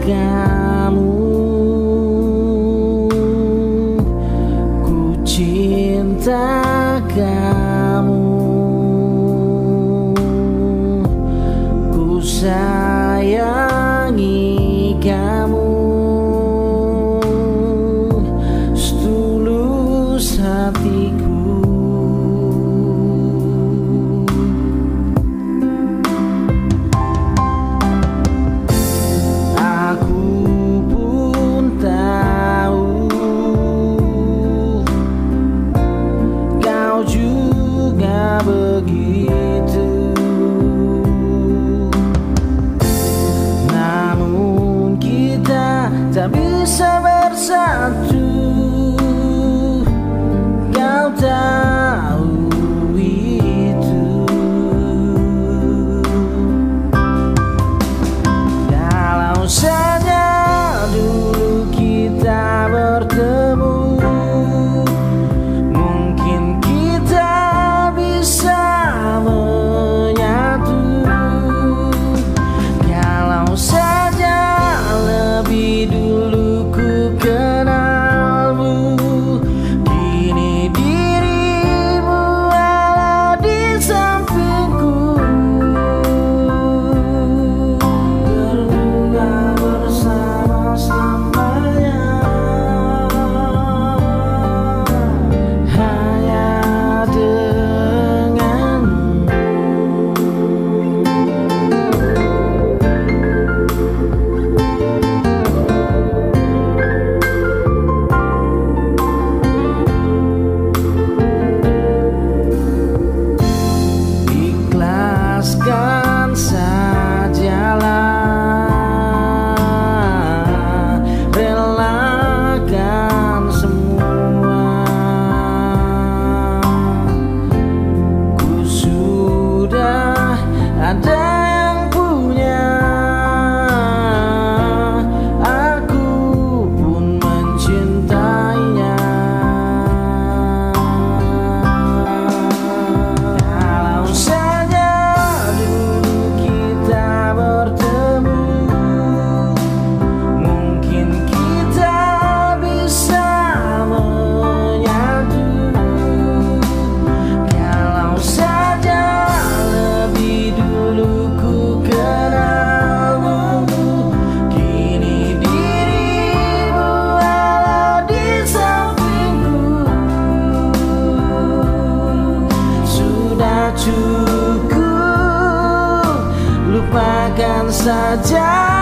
kamu Ku cinta kamu. Ku sayang Cukup. Lupakan saja